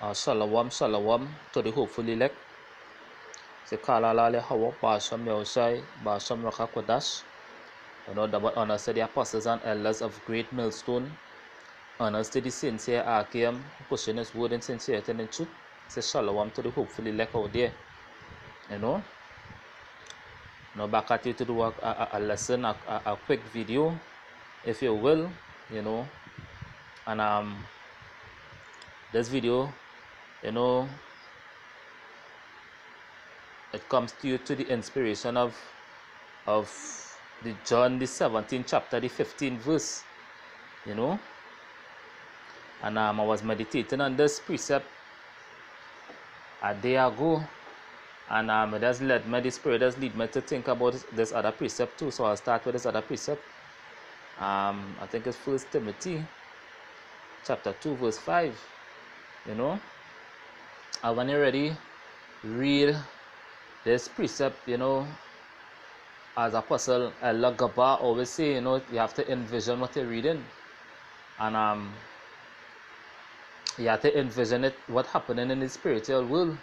Uh, shalom, shalom to the hopeful elect. Se kala la le hawa ba sham yahushai ba sham rakakodash. You know, double honors to the apostles and elders of great millstone. Honors to the sincere Archeum, his word in sincerity and truth. Say shalom to the hopeful elect out there. You know. Now back at you to do a, a, a lesson, a, a, a quick video, if you will, you know. And um this video you know it comes to you to the inspiration of of the john the 17th chapter the 15th verse you know. And um, i was meditating on this precept a day ago and um, it has led me the spirit has led me to think about this other precept too. So i'll start with this other precept. Um, i think it's first timothy chapter 2 verse 5 you know and when you're ready read this precept you know as apostle Allah Gaba always say you know you have to envision what you're reading. And um you have to envision it what happening in the spiritual world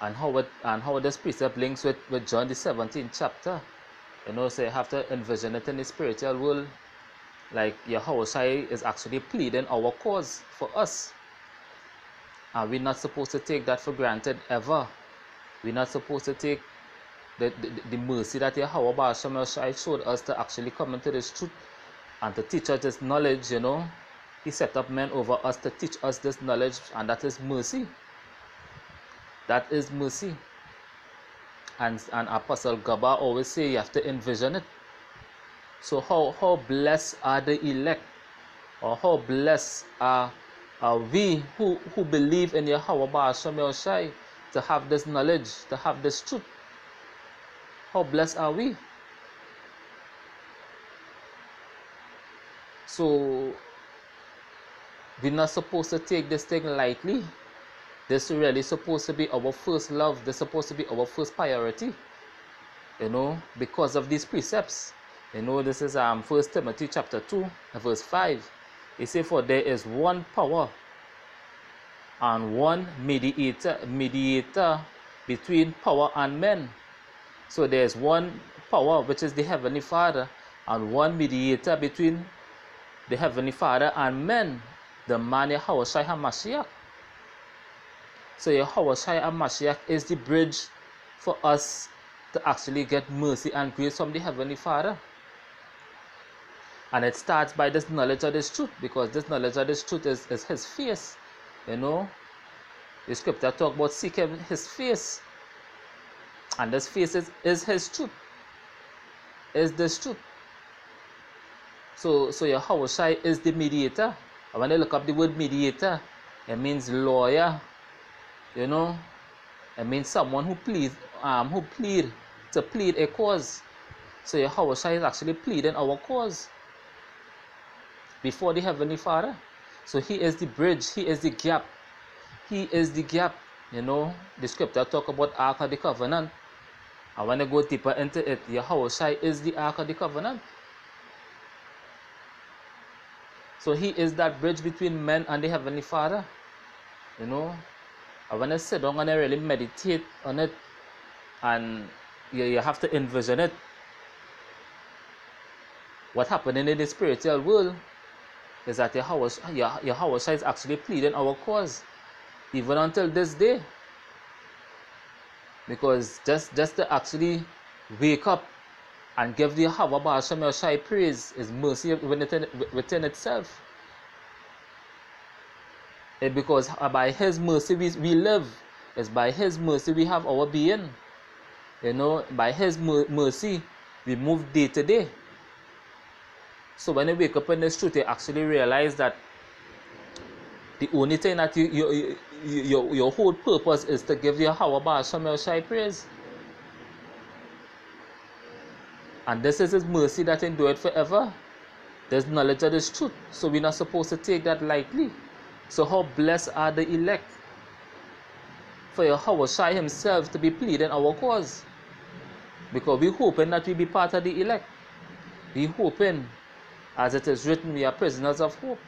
and how it and how this precept links with, with John the 17th chapter. You know so you have to envision it in the spiritual world like Yahweh is actually pleading our cause for us and we're not supposed to take that for granted ever. We're not supposed to take the, the, the mercy that Yahweh Basham showed us to actually come into this truth and to teach us this knowledge, you know. He set up men over us to teach us this knowledge, and that is mercy. That is mercy. And, and Apostle Gaba always say you have to envision it. So how, how blessed are the elect? Or how blessed are uh, we who, who believe in Yahweh Ba'asham Shai to have this knowledge, to have this truth. How blessed are we? So we're not supposed to take this thing lightly. This is really supposed to be our first love. This is supposed to be our first priority. You know, because of these precepts. You know, this is um First Timothy chapter 2, verse 5. He said, For there is one power and one mediator, mediator between power and men. So there is one power, which is the Heavenly Father, and one mediator between the Heavenly Father and men, the man Yahweh HaMashiach. So Yahawashi HaMashiach is the bridge for us to actually get mercy and grace from the Heavenly Father. And it starts by this knowledge of this truth because this knowledge of this truth is, is his face. You know, the scripture talk about seeking his face. And this face is, is his truth. Is this truth. So so Yahawashi is the mediator. And when you look up the word mediator, it means lawyer. You know, it means someone who pleads um who plead to plead a cause. So Yahawashi is actually pleading our cause before the Heavenly Father. So He is the bridge, He is the gap. He is the gap. You know, the scripture talk about Ark of the Covenant. I want to go deeper into it. Yahweh is the Ark of the Covenant. So He is that bridge between men and the Heavenly Father. You know, I want to sit down and really meditate on it. And you, you have to envision it. What happened in the spiritual world is that Yahweh, Yahweh is actually pleading our cause even until this day. Because just just to actually wake up and give the Yahweh Ba'asham Shai praise is mercy within, within itself. Because by his mercy we, we live it's by his mercy we have our being. You know by his mercy we move day to day so when you wake up in this truth, you actually realize that the only thing that you, you, you your, your whole purpose is to give your Yahweh Ba'asham Shai praise. And this is His mercy that endured forever. There's knowledge of this truth. So we're not supposed to take that lightly. So how blessed are the elect for Yahawashi himself to be pleading our cause. Because we're hoping that we be part of the elect. We're hoping as it is written, we are prisoners of hope.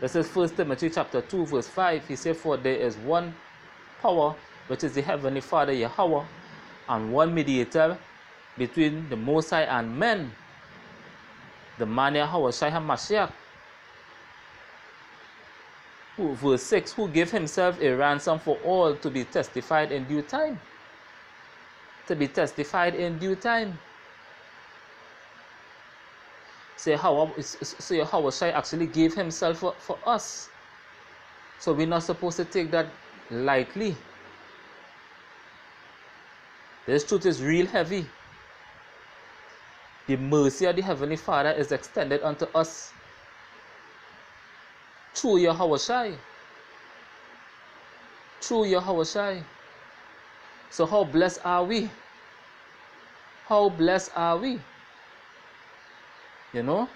This is 1 Timothy chapter 2, verse 5. He said, For there is one power, which is the Heavenly Father Yahweh, and one mediator between the Most High and men, the man Yahawashi HaMashiach. Who, verse 6, who gave himself a ransom for all to be testified in due time. To be testified in due time. Say how say how Shai actually gave himself for, for us. So we're not supposed to take that lightly. This truth is real heavy. The mercy of the Heavenly Father is extended unto us through Yahawashi. Through Yahawashi. So how blessed are we? How blessed are we? You know?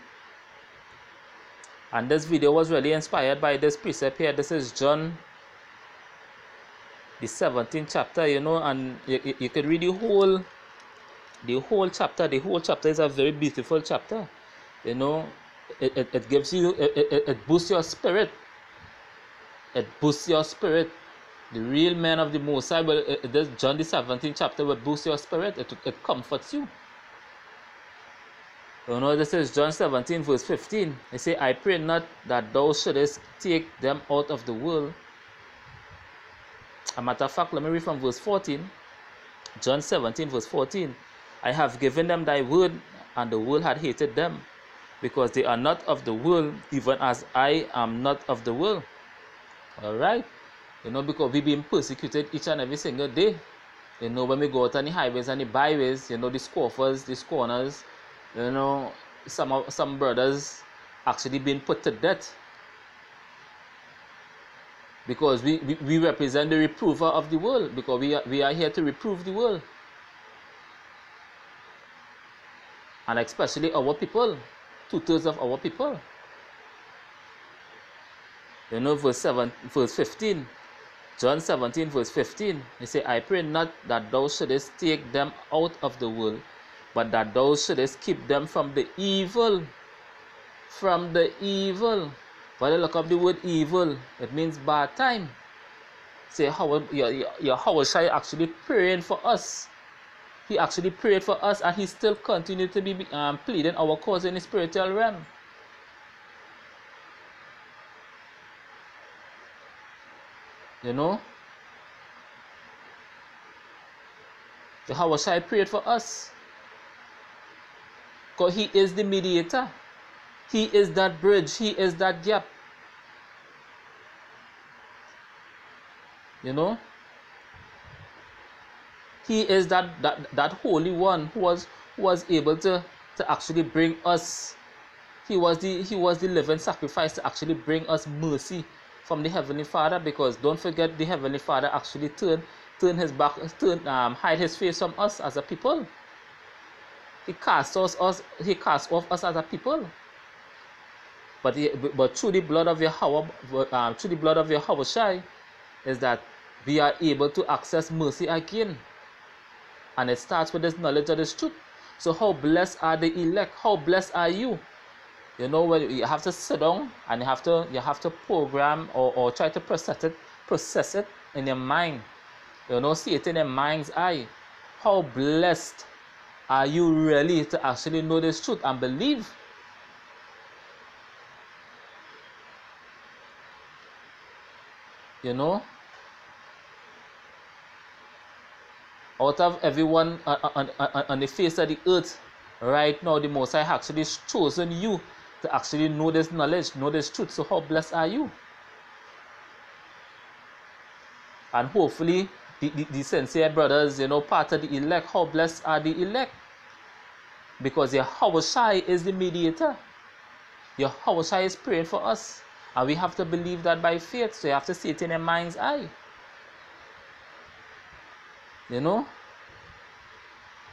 And this video was really inspired by this precept here. This is john the 17th chapter you know and you, you, can read the whole the whole chapter. The whole chapter is a very beautiful chapter you know. It, it, it gives you it, it, it boosts your spirit. It boosts your spirit. The real man of the most high it, john the 17th chapter will boost your spirit. It, it comforts you you know, this is John 17, verse 15. They say, I pray not that thou shouldest take them out of the world. A matter of fact, let me read from verse 14. John 17, verse 14. I have given them thy word, and the world had hated them, because they are not of the world, even as I am not of the world. Alright? You know, because we've been persecuted each and every single day. You know, when we go out on the highways and the byways, you know, the scoffers, the scorners, you know some of some brothers actually been put to death. Because we, we, we represent the reprover of the world. Because we are, we are here to reprove the world. And especially our people two-thirds of our people. You know verse 7 verse 15 john 17 verse 15 he say i pray not that thou shouldest take them out of the world but that thou shouldest keep them from the evil. From the evil. When you look up the word evil, it means bad time. Say how your, your, your Howard Shai actually praying for us. He actually prayed for us and he still continued to be um, pleading our cause in the spiritual realm. You know? The Howard Shai prayed for us. Because He is the mediator. He is that bridge. He is that gap. You know? He is that, that, that Holy One who was, who was able to, to actually bring us. He was the he was the living sacrifice to actually bring us mercy from the Heavenly Father because don't forget the Heavenly Father actually turned turn his back turn um, hide his face from us as a people. He casts us, us he casts off us as a people. But he, but through the blood of Yahweh, uh, through the blood of Yahawashi, is that we are able to access mercy again. And it starts with this knowledge of this truth. So how blessed are the elect? How blessed are you? You know when you have to sit down and you have to you have to program or, or try to process it, process it in your mind. You know, see it in your mind's eye. How blessed are you really to actually know this truth and believe? You know? Out of everyone uh, uh, on, uh, on, on the face of the earth, right now, the Most High actually chosen you to actually know this knowledge, know this truth. So, how blessed are you? And hopefully, the, the, the sincere brothers, you know, part of the elect, how blessed are the elect? because Yahawashi is the mediator. Yahawashi is praying for us. And we have to believe that by faith. So you have to see it in your mind's eye. You know?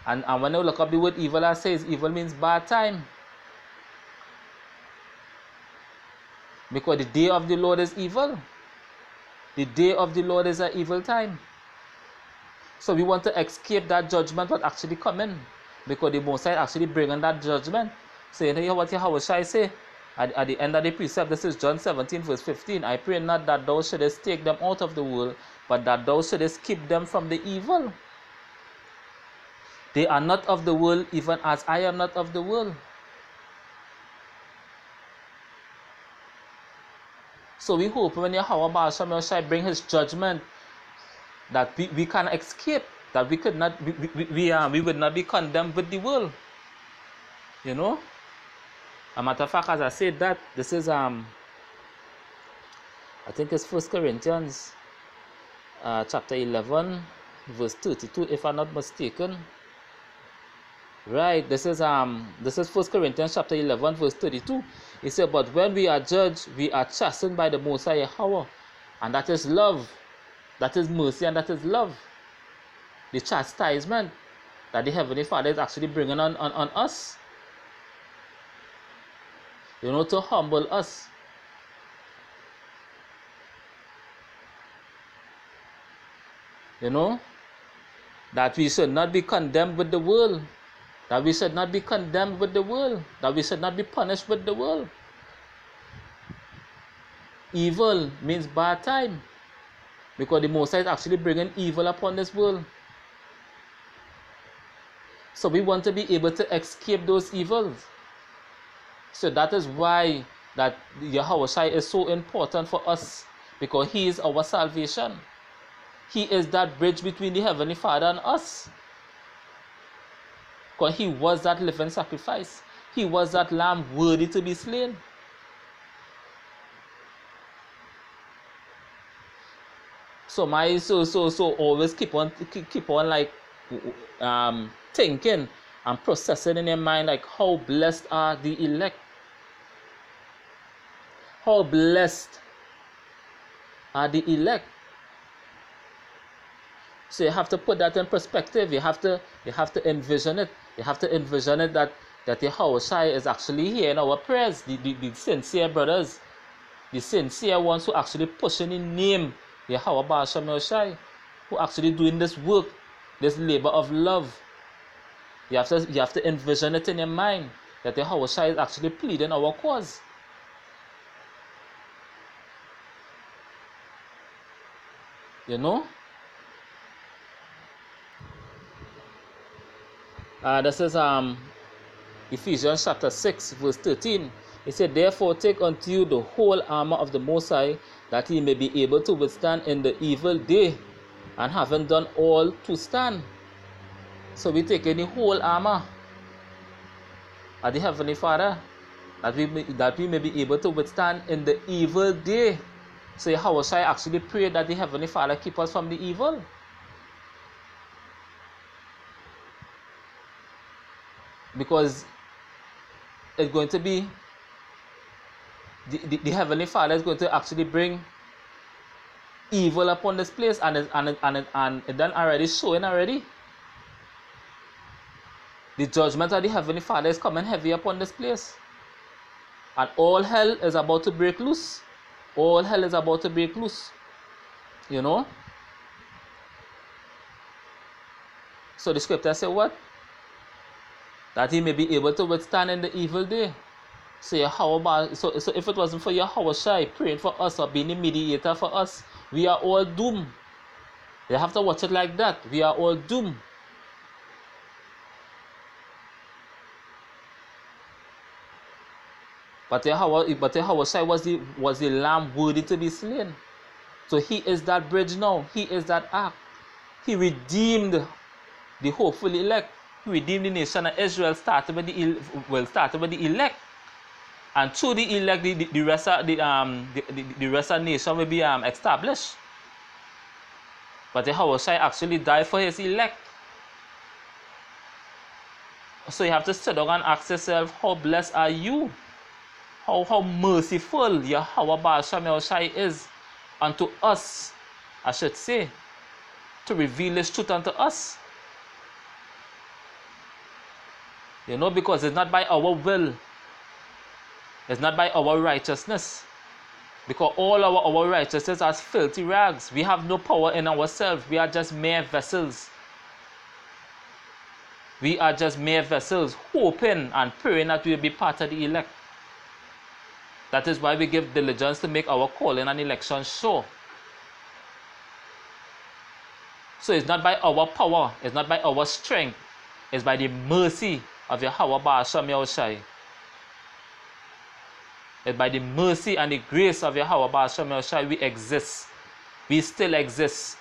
And, and when you look up the word evil, I says evil means bad time. Because the day of the Lord is evil. The day of the Lord is an evil time. So we want to escape that judgment what actually coming because the Most High actually bringing that judgment. Saying, hey, what Yahawashi say? at, at the end of the precept, this is John 17, verse 15. I pray not that thou shouldest take them out of the world, but that thou shouldest keep them from the evil. They are not of the world, even as I am not of the world. So we hope when Yahweh Baal Shai bring his judgment that we, we can escape, that we could not we, we, we, uh, we would not be condemned with the world. You know? A matter of fact, as I said that, this is um I think it's First Corinthians uh, chapter 11, verse 32, if I'm not mistaken. Right, this is um this is First Corinthians chapter 11, verse 32. It said, But when we are judged, we are chastened by the High Yahweh, and that is love, that is mercy, and that is love. The chastisement that the Heavenly Father is actually bringing on, on, on us. You know, to humble us. You know, that we should not be condemned with the world that we should not be condemned with the world, that we should not be punished with the world. Evil means bad time because the Most High is actually bringing evil upon this world. So we want to be able to escape those evils. So that is why that Yahweh is so important for us because He is our salvation. He is that bridge between the Heavenly Father and us. Because he was that living sacrifice. He was that lamb worthy to be slain. So my so so so always keep on keep, keep on like um thinking and processing in your mind like how blessed are the elect. How blessed are the elect. So you have to put that in perspective. You have to you have to envision it. You have to envision it that that Yahawashi is actually here in our prayers. The, the, the sincere brothers, the sincere ones who actually pushing in name Yahawashi, who actually doing this work, this labor of love. You have to you have to envision it in your mind that Yahawashi is actually pleading our cause. You know? Uh, this is um, Ephesians chapter 6, verse 13. It said, Therefore take unto you the whole armor of the Most High, that ye may be able to withstand in the evil day, and having done all to stand. So we take any whole armor of the Heavenly Father, that we, may, that we may be able to withstand in the evil day. So how shall I actually pray that the Heavenly Father keep us from the evil? because it's going to be the, the, the, heavenly father is going to actually bring evil upon this place and it, and it, and it, and it done already showing already. The judgment of the heavenly father is coming heavy upon this place. And all hell is about to break loose. All hell is about to break loose. You know? So the scripture say what? That he may be able to withstand in the evil day. So Yahweh, so, so if it wasn't for Yahawashi praying for us or being a mediator for us, we are all doomed. You have to watch it like that. We are all doomed. But Yahweh, but Yahawashi was the was the lamb worthy to be slain. So he is that bridge now. He is that ark. He redeemed the hopeful elect He redeemed the nation of Israel started with the well started with the elect. And through the elect the, the, the rest of the um the, the, the rest of the nation will be um established. But Yahawashi actually died for his elect. So you have to sit down and ask yourself, how blessed are you? How, how merciful Yahweh Baal Shai is unto us, I should say, to reveal his truth unto us. You know, because it's not by our will, it's not by our righteousness. Because all our, our righteousness are filthy rags. We have no power in ourselves. We are just mere vessels. We are just mere vessels, hoping and praying that we will be part of the elect. That is why we give diligence to make our calling and election sure. So it's not by our power, it's not by our strength, it's by the mercy of Yahweh Ba'asham Yahushai. It's by the mercy and the grace of Yahweh Yahushai we exist. We still exist.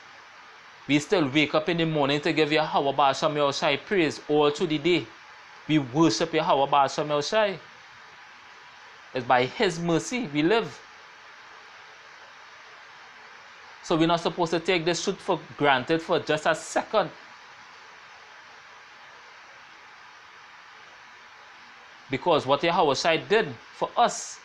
We still wake up in the morning to give Yahweh Yahushai praise all through the day. We worship Yahweh Yahushai. It's by His mercy we live. So we're not supposed to take this truth for granted for just a second. Because what Yahweh did for us,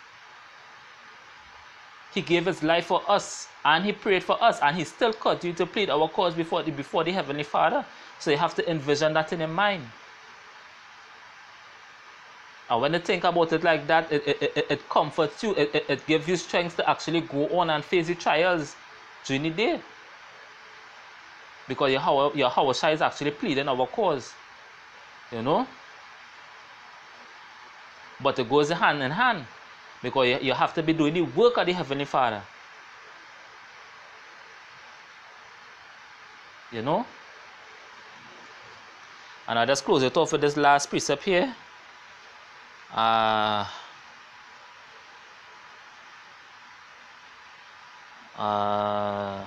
He gave His life for us and He prayed for us and He still continued to plead our cause before the, before the Heavenly Father. So you have to envision that in your mind. And when you think about it like that, it, it, it, it comforts you, it, it, it gives you strength to actually go on and face the trials during the day. Because your, your house is actually pleading our cause. You know? But it goes hand in hand. Because you, you have to be doing the work of the Heavenly Father. You know? And I just close it off with this last precept here. Uh, uh,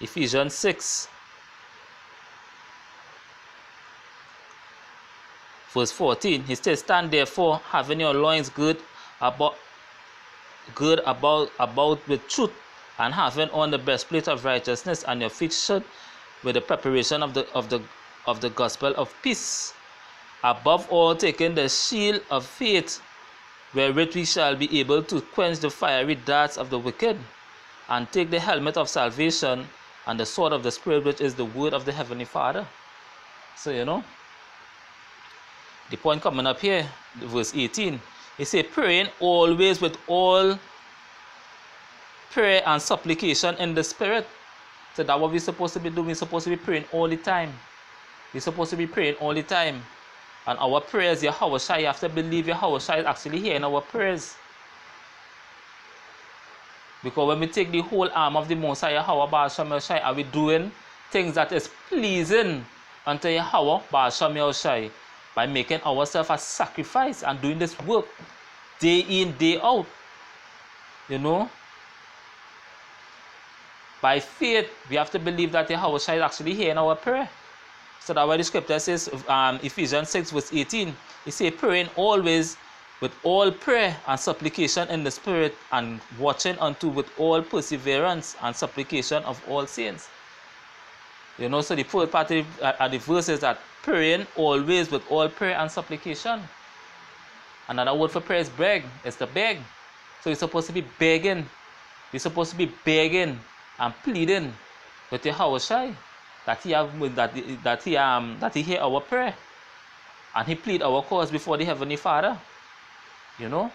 Ephesians 6 verse 14 he says stand therefore having your loins good about good about about with truth and having on the breastplate of righteousness and your feet shod with the preparation of the of the of the gospel of peace above all taking the shield of faith wherewith we shall be able to quench the fiery darts of the wicked, and take the helmet of salvation and the sword of the Spirit, which is the word of the Heavenly Father. So, you know, the point coming up here, verse 18, he say, praying always with all prayer and supplication in the Spirit. So that what we're supposed to be doing. We're supposed to be praying all the time. We're supposed to be praying all the time. And our prayers, Yahawashi, you have to believe Yahawashi is actually hearing our prayers. Because when we take the whole arm of the Most High Yahweh Ba'asham Shai, are we doing things that is pleasing unto Yahweh Ba'asham Shai by making ourselves a sacrifice and doing this work day in, day out. You know? By faith, we have to believe that Yahawashi is actually hearing our prayer. So that why the scripture says, um, Ephesians 6 verse 18, it says, praying always with all prayer and supplication in the spirit and watching unto with all perseverance and supplication of all saints. You know, so the fourth part of the, uh, the verse is that praying always with all prayer and supplication. Another word for prayer is beg, it's to beg. So you're supposed to be begging. You're supposed to be begging and pleading with your house that he have that that he um that he hear our prayer and he plead our cause before the heavenly father you know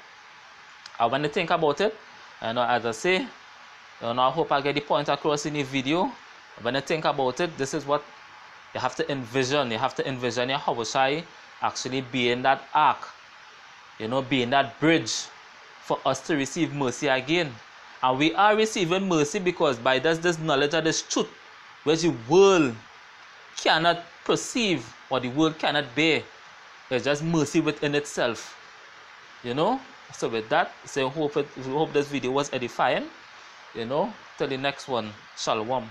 and when you think about it you know as i say know i hope i get the point across in the video when you think about it this is what you have to envision you have to envision your Hawashai actually being that ark you know being that bridge for us to receive mercy again and we are receiving mercy because by this this knowledge of this truth which the world cannot perceive or the world cannot bear. It's just mercy within itself. You know? So with that, so hope it, hope this video was edifying. You know, till the next one. Shalom.